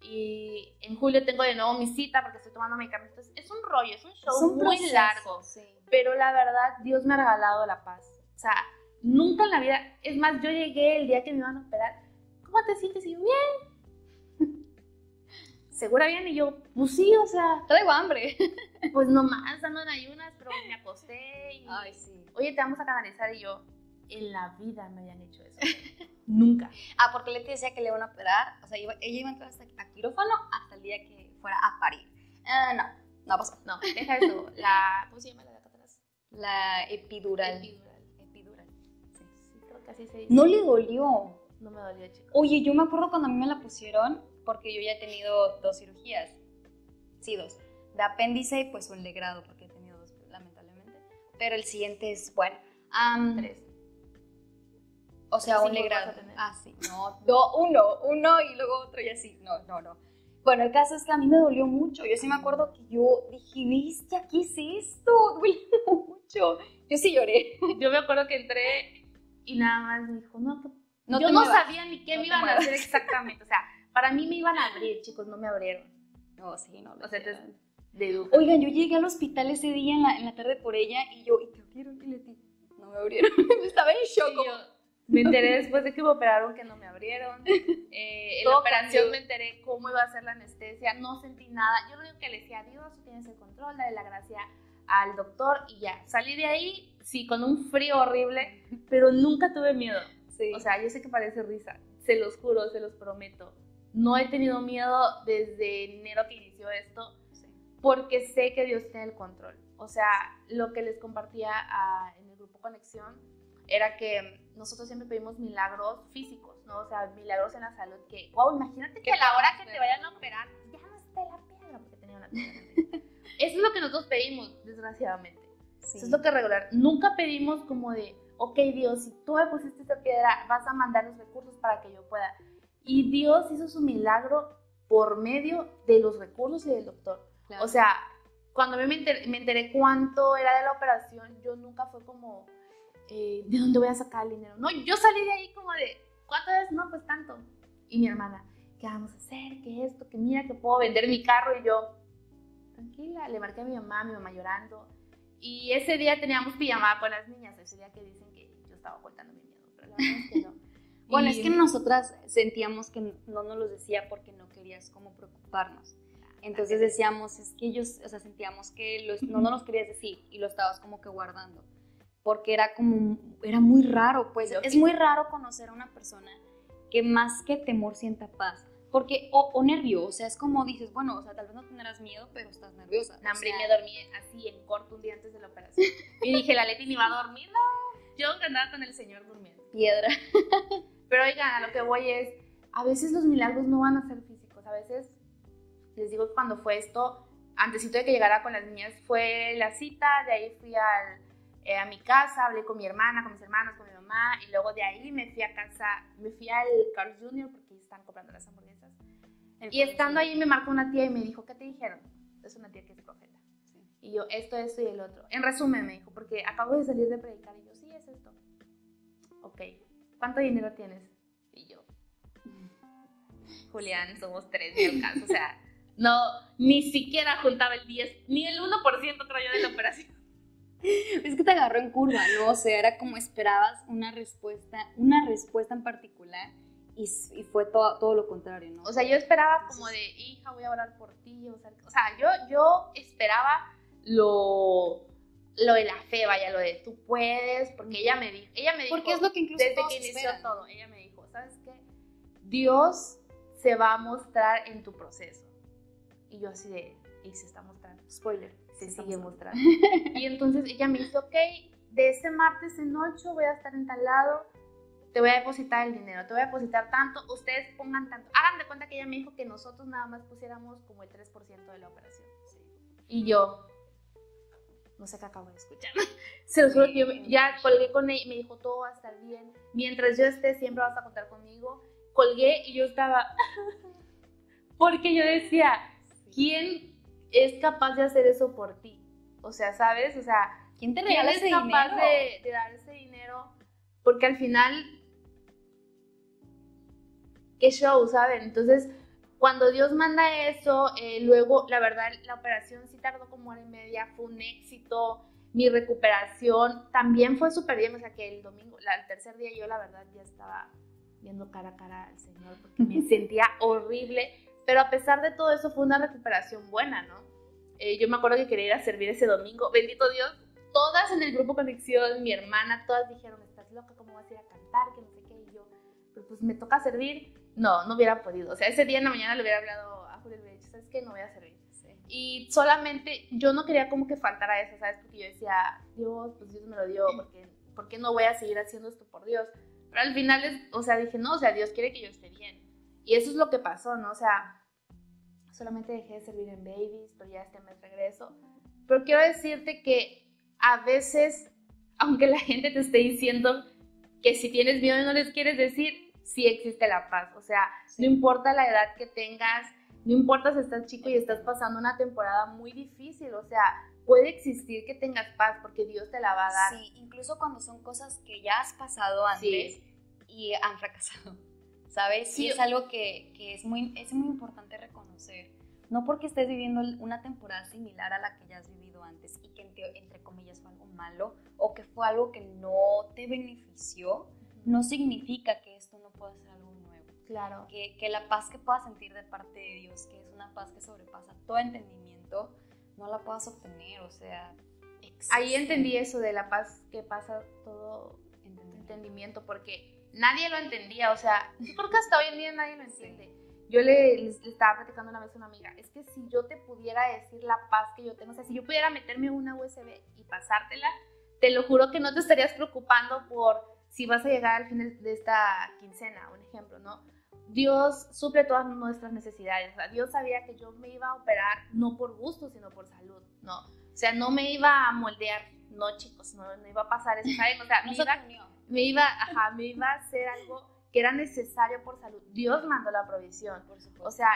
y en julio tengo de nuevo mi cita porque estoy tomando medicamentos. Es un rollo, es un show muy largo, pero la verdad, Dios me ha regalado la paz. O sea, nunca en la vida, es más, yo llegué el día que me iban a operar, ¿cómo te sientes? Y bien, ¿segura bien? Y yo, pues sí, o sea. Traigo hambre. [LAUGHS] Pues nomás dando en ayunas, pero me acosté y. Ay, sí. Oye, te vamos a canalizar y yo, en la vida me habían hecho eso. Nunca. [LAUGHS] Ah, porque Leti decía que le iban a operar, o sea, ella iba a entrar hasta a quirófano hasta el día que fuera a parir. Uh, no, no pasó. No, deja eso. La, ¿cómo se llama la de acá atrás? La epidural. Epidural. Epidural. Sí, sí, creo que así se dice. No le dolió. No me dolió, chico. Oye, yo me acuerdo cuando a mí me la pusieron, porque yo ya he tenido dos cirugías. Sí, dos. De apéndice y pues un de grado, porque he tenido dos, lamentablemente. Pero el siguiente es, bueno. Tres. O sea, un legrado. Ah, sí. No, no, uno, uno y luego otro y así. No, no, no. Bueno, el caso es que a mí me dolió mucho. Yo sí me acuerdo que yo dije, ¿viste? ¿Qué es esto? Duele mucho. Yo sí lloré. Yo me acuerdo que entré y nada más me dijo, no, no yo no sabía ni qué me iban a hacer exactamente. O sea, para mí me iban a abrir, chicos, no me abrieron. No, sí, no. O sea, entonces, de Oigan, yo llegué al hospital ese día en la, en la tarde por ella y yo, ¿y te abrieron, Leti? No me abrieron. [LAUGHS] Estaba en shock. yo, me enteré después de que me operaron que no me abrieron. Eh, en la operación me enteré cómo iba a ser la anestesia. No sentí nada. Yo lo único que le decía, Dios, tú tienes el control, dale la gracia al doctor y ya. Salí de ahí, sí, con un frío horrible, pero nunca tuve miedo. Sí. O sea, yo sé que parece risa. Se los juro, se los prometo no he tenido miedo desde enero que inició esto, porque sé que Dios tiene el control. O sea, lo que les compartía ah, en el grupo Conexión era que nosotros siempre pedimos milagros físicos, ¿no? O sea, milagros en la salud que, wow, imagínate que a la hora que te vayan a operar, ya no esté la piedra porque tenía una piedra. [LAUGHS] Eso es lo que nosotros pedimos, desgraciadamente. Eso es lo que regular. Nunca pedimos como de, ok Dios, si tú me pusiste esta piedra, vas a mandar los recursos para que yo pueda. Y Dios hizo su milagro por medio de los recursos y del doctor. O sea, cuando me enteré, me enteré, cuánto era de la operación, yo nunca fue como, eh, ¿de dónde voy a sacar el dinero? No, yo salí de ahí como de, ¿cuánto es? No, pues tanto. Y mi hermana, ¿qué vamos a hacer? ¿Qué es esto? Que mira que puedo vender mi carro. Y yo, tranquila, le marqué a mi mamá, mi mamá llorando. Y ese día teníamos pijamada con las niñas, ese día que dicen que yo estaba ocultando mi miedo, pero la verdad es que no. [LAUGHS] Bueno, es que nosotras sentíamos que no nos los decía porque no querías como preocuparnos. Entonces decíamos, es que ellos, o sea, sentíamos que no, no nos querías decir y lo estabas como que guardando. Porque era como, era muy raro, pues es muy raro conocer a una persona que más que temor sienta paz. Porque, o, nervio, o sea, es como dices, bueno, o sea, tal vez no tendrás miedo, pero estás nerviosa. No, hombre, me dormí así en corto un día antes de la operación. [LAUGHS] y dije, la Leti ni va a dormir, no. Yo andaba con el Señor durmiendo. Piedra. [LAUGHS] pero oigan, a lo que voy es, a veces los milagros no van a ser físicos, a veces, les digo, cuando fue esto, antesito de que llegara con las niñas, fue la cita, de ahí fui al, eh, a mi casa, hablé con mi hermana, con mis hermanos, con mi mamá, y luego de ahí me fui a casa, me fui al Carl's Jr. porque están comprando las hamburguesas. y estando ahí me marcó una tía y me dijo, ¿qué te dijeron? Es una tía que es profeta. Y yo, esto, esto y el otro. En resumen me dijo, porque acabo de salir de predicar y yo, sí, es esto. Ok, ¿cuánto dinero tienes? Y yo, [LAUGHS] Julián, somos tres de caso, o sea, no, ni siquiera juntaba el 10, ni el 1% traía de la operación. [LAUGHS] Es que te agarró en curva, ¿no? O sea, era como esperabas una respuesta, una respuesta en particular y, fue todo, todo lo contrario, ¿no? O sea, yo esperaba como de, hija, voy a orar por ti. O sea, o sea yo, yo esperaba lo, lo de la fe, vaya, lo de tú puedes, porque ella me dijo, ella me dijo, porque es lo que incluso desde que inició todo, ella me dijo, ¿sabes qué? Dios se va a mostrar en tu proceso. Y yo así de, y se está mostrando. Spoiler, se sigue mostrando. y entonces ella me dice, ok, de este martes en 8 voy a estar en tal lado, te voy a depositar el dinero, te voy a depositar tanto, ustedes pongan tanto. Hagan de cuenta que ella me dijo que nosotros nada más pusiéramos como el 3% de la operación. Y yo, no sé qué acabo de escuchar. [LAUGHS] Se lo juro que yo ya colgué con ella, me dijo todo va a estar bien. Mientras yo esté, siempre vas a contar conmigo. Colgué y yo estaba. [LAUGHS] Porque yo decía, ¿quién es capaz de hacer eso por ti? O sea, ¿sabes? O sea, ¿quién te regala ¿quién es capaz De, de dar ese dinero? Porque al final, ¿qué show, saben? Entonces, cuando Dios manda eso, eh, luego, la verdad, la operación sí tardó como hora y media, fue un éxito. Mi recuperación también fue súper bien, o sea que el domingo, el tercer día yo la verdad ya estaba viendo cara a cara al Señor porque me [LAUGHS] sentía horrible, pero a pesar de todo eso fue una recuperación buena, ¿no? Eh, yo me acuerdo que quería ir a servir ese domingo, bendito Dios, todas en el grupo Conexión, mi hermana, todas dijeron, estás loca, ¿cómo vas a ir a cantar? Que no sé qué, y yo, pero pues me toca servir no, no hubiera podido. O sea, ese día en la mañana le hubiera hablado a Julio y le dicho, ¿sabes qué? No voy a servir. Y solamente yo no quería como que faltara eso, ¿sabes? Porque yo decía, Dios, pues Dios me lo dio, porque ¿por qué no voy a seguir haciendo esto por Dios? Pero al final, es, o sea, dije, no, o sea, Dios quiere que yo esté bien. Y eso es lo que pasó, ¿no? O sea, solamente dejé de servir en babies, pero ya este mes regreso. Pero quiero decirte que a veces, aunque la gente te esté diciendo que si tienes miedo y no les quieres decir, sí existe la paz. O sea, no importa la edad que tengas, no importa si estás chico y estás pasando una temporada muy difícil, o sea, puede existir que tengas paz porque Dios te la va a dar. Sí, incluso cuando son cosas que ya has pasado antes y han fracasado, [LAUGHS] ¿sabes? Sí, es algo que, que, es, muy, es muy importante reconocer. No porque estés viviendo una temporada similar a la que ya has vivido antes y que entre, entre comillas fue algo malo o que fue algo que no te benefició, no significa que esto no pueda ser algo nuevo. Claro. Que, que, la paz que puedas sentir de parte de Dios, que es una paz que sobrepasa todo entendimiento, no la puedas obtener, o sea... Ahí entendí eso de la paz que pasa todo entendimiento, porque nadie lo entendía, o sea, yo creo que hasta hoy en día nadie lo entiende. Yo le, le, estaba platicando una vez a una amiga, es que si yo te pudiera decir la paz que yo tengo, o sea, si yo pudiera meterme una USB y pasártela, te lo juro que no te estarías preocupando por si vas a llegar al fin de esta quincena, un ejemplo, ¿no? Dios suple todas nuestras necesidades. O sea, Dios sabía que yo me iba a operar no por gusto, sino por salud, ¿no? O sea, no me iba a moldear, no chicos, no, no iba a pasar eso, ¿saben? O sea, [LAUGHS] me iba, me iba, ajá, me iba a hacer algo que era necesario por salud. Dios mandó la provisión. Por o sea,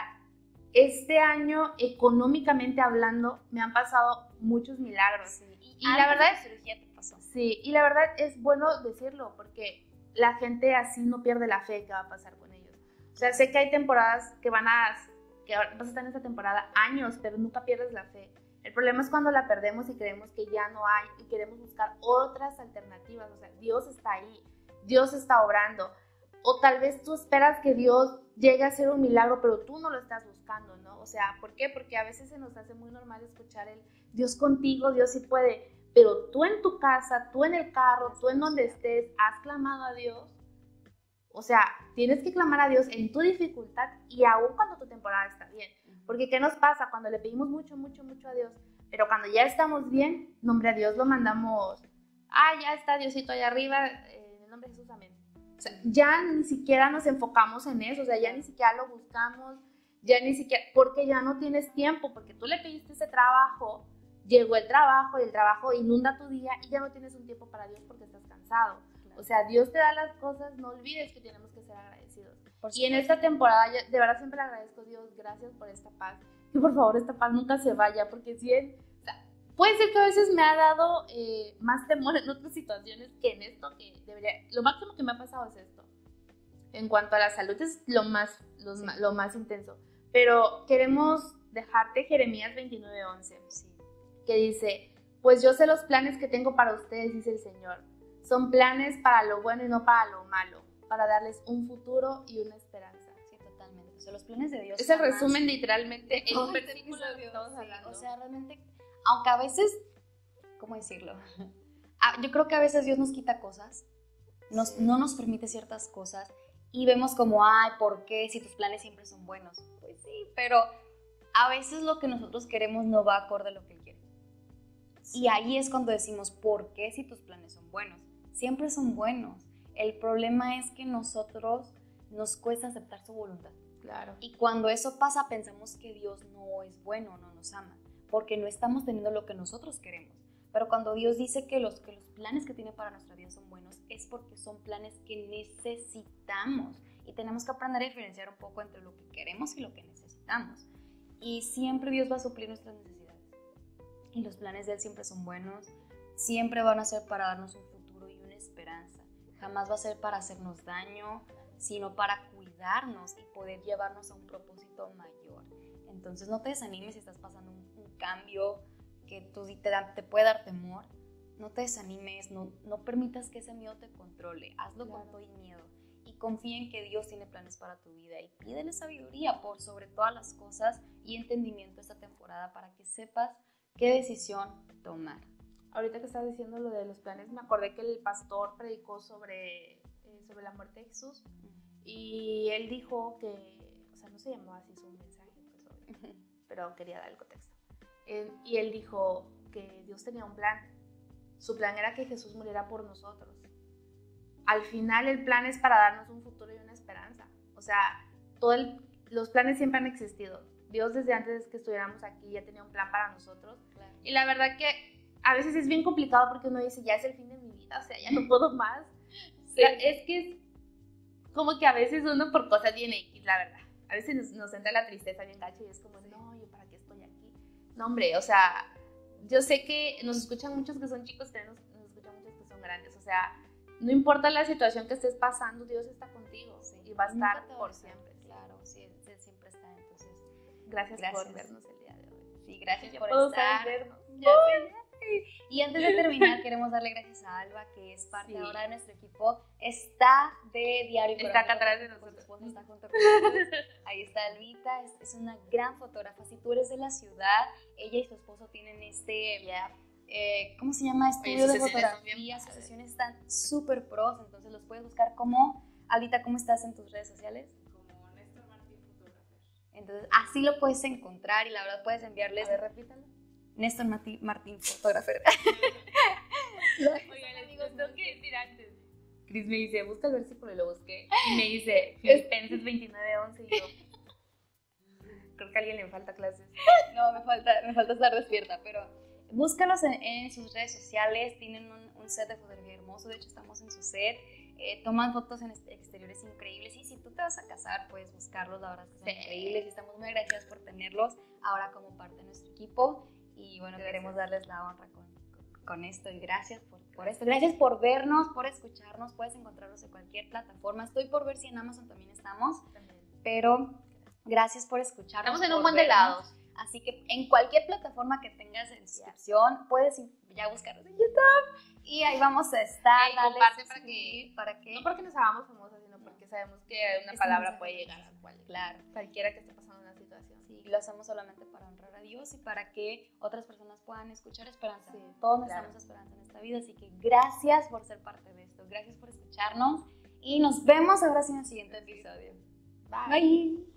este año, económicamente hablando, me han pasado muchos milagros. Y, la verdad es Sí, y la verdad es bueno decirlo porque la gente así no pierde la fe que va a pasar con ellos. O sea, sé que hay temporadas que van a, que vas a estar en esta temporada años, pero nunca pierdes la fe. El problema es cuando la perdemos y creemos que ya no hay y queremos buscar otras alternativas. O sea, Dios está ahí, Dios está obrando. O tal vez tú esperas que Dios llegue a ser un milagro, pero tú no lo estás buscando, ¿no? O sea, ¿por qué? Porque a veces se nos hace muy normal escuchar el Dios contigo, Dios sí puede, pero tú en tu casa, tú en el carro, tú en donde estés, has clamado a Dios. O sea, tienes que clamar a Dios en tu dificultad y aún cuando tu temporada está bien. Porque ¿qué nos pasa cuando le pedimos mucho, mucho, mucho a Dios? Pero cuando ya estamos bien, nombre a Dios lo mandamos, ah, ya está Diosito allá arriba, eh, en el nombre de Jesús, amén. O sea, ya ni siquiera nos enfocamos en eso, o sea, ya ni siquiera lo buscamos, ya ni siquiera, porque ya no tienes tiempo, porque tú le pediste ese trabajo, llegó el trabajo y el trabajo inunda tu día y ya no tienes un tiempo para Dios porque estás cansado. O sea, Dios te da las cosas, no olvides que tenemos que ser agradecidos. Y en esta temporada, de verdad siempre le agradezco a Dios, gracias por esta paz. Que por favor esta paz nunca se vaya, porque si él, o sea, puede ser que a veces me ha dado eh, más temor en otras situaciones que en esto, que debería, lo máximo que me ha pasado es esto. En cuanto a la salud es lo más, lo más intenso. Pero queremos dejarte Jeremías 29:11, que dice, pues yo sé los planes que tengo para ustedes, dice el Señor. Son planes para lo bueno y no para lo malo, para darles un futuro y una esperanza. Sí, totalmente. O sea, los planes de Dios. Es el resumen literalmente en un versículo de Dios. O sea, realmente, aunque a veces, ¿cómo decirlo? [LAUGHS] Ah, yo creo que a veces Dios nos quita cosas, nos, no nos permite ciertas cosas y vemos como, ay, ¿por qué si tus planes siempre son buenos? Pues sí, pero a veces lo que nosotros queremos no va acorde a lo que. Y ahí es cuando decimos, ¿por qué si tus planes son buenos? Siempre son buenos. El problema es que nosotros nos cuesta aceptar su voluntad. Claro. Y cuando eso pasa, pensamos que Dios no es bueno, no nos ama, porque no estamos teniendo lo que nosotros queremos. Pero cuando Dios dice que los, que los planes que tiene para nuestra vida son buenos, es porque son planes que necesitamos. Y tenemos que aprender a diferenciar un poco entre lo que queremos y lo que necesitamos. Y siempre Dios va a suplir nuestras necesidades. Y los planes de Él siempre son buenos, siempre van a ser para darnos un futuro y una esperanza. Jamás va a ser para hacernos daño, sino para cuidarnos y poder llevarnos a un propósito mayor. Entonces no te desanimes si estás pasando un, cambio que tú te, te puede dar temor. No te desanimes, no, no permitas que ese miedo te controle. Hazlo con todo y miedo y confía en que Dios tiene planes para tu vida y pídele sabiduría por sobre todas las cosas y entendimiento esta temporada para que sepas qué decisión tomar. Ahorita que estás diciendo lo de los planes, me acordé que el pastor predicó sobre, eh, sobre la muerte de Jesús y él dijo que, o sea, no se llamaba así su mensaje, pues, pero quería dar el contexto. y él dijo que Dios tenía un plan. Su plan era que Jesús muriera por nosotros. Al final el plan es para darnos un futuro y una esperanza. O sea, todo los planes siempre han existido. Dios desde antes de que estuviéramos aquí ya tenía un plan para nosotros. Y la verdad que a veces es bien complicado porque uno dice, ya es el fin de mi vida, o sea, ya no [LAUGHS] puedo más. es que es como que a veces uno por cosas tiene X, la verdad. A veces nos, entra la tristeza bien gacho y es como, no, yo para qué estoy aquí. No, hombre, o sea, yo sé que nos escuchan muchos que son chicos, pero nos, nos escuchan muchos que son grandes. O sea, no importa la situación que estés pasando, Dios está contigo y va a estar por siempre. Gracias, por vernos el día de hoy. Sí, gracias por estar. Vernos. Y antes de [LAUGHS] terminar, queremos darle gracias a Alba, que es parte ahora de nuestro equipo. Está de Diario Está acá atrás de nosotros. está junto con nosotros. [LAUGHS] Ahí está Albita, es, una gran fotógrafa. Si tú eres de la ciudad, ella y su esposo tienen este... Eh, ¿Cómo se llama? Estudio de fotografía. Sus sesiones están súper pros, entonces los puedes buscar como... Albita, ¿cómo estás en tus redes sociales? Entonces, así lo puedes encontrar y la verdad puedes enviarles... A repítalo Néstor Martín, fotógrafo. Oiga, les digo, tengo que decir antes. Cris me dice, busca el versículo y lo busqué. Y me dice, Filipenses 29.11 y yo... [LAUGHS] Creo que a alguien le falta clases. No, me falta, me falta estar despierta, pero búscalos en, sus redes sociales. Tienen un, set de fotografía hermoso. De hecho, estamos en su set. Eh, toman fotos en exteriores increíbles. Y si tú te vas a casar, puedes buscarlos. La verdad es que son increíbles. Y estamos muy agradecidos por tenerlos ahora como parte de nuestro equipo. Y bueno, queremos darles la honra con, con esto y gracias por, por, esto. Gracias por vernos, por escucharnos. Puedes encontrarnos en cualquier plataforma. Estoy por ver si en Amazon también estamos. Pero gracias por escucharnos. Estamos en un buen de lados. Así que en cualquier plataforma que tengas en suscripción, puedes ya buscarnos en YouTube y ahí vamos a estar. Hey, comparte para que, para que... No porque nos hagamos famosos, sino porque sabemos que una Este palabra puede es llegar a cual- Claro. cualquiera que esté pasando una situación. Sí, lo hacemos solamente para honrar a Dios y para que otras personas puedan escuchar esperanza. Sí, Todos claro. necesitamos esperanza en esta vida, así que gracias por ser parte de esto, gracias por escucharnos y nos vemos ahora sí en el siguiente episodio. Bye. Bye.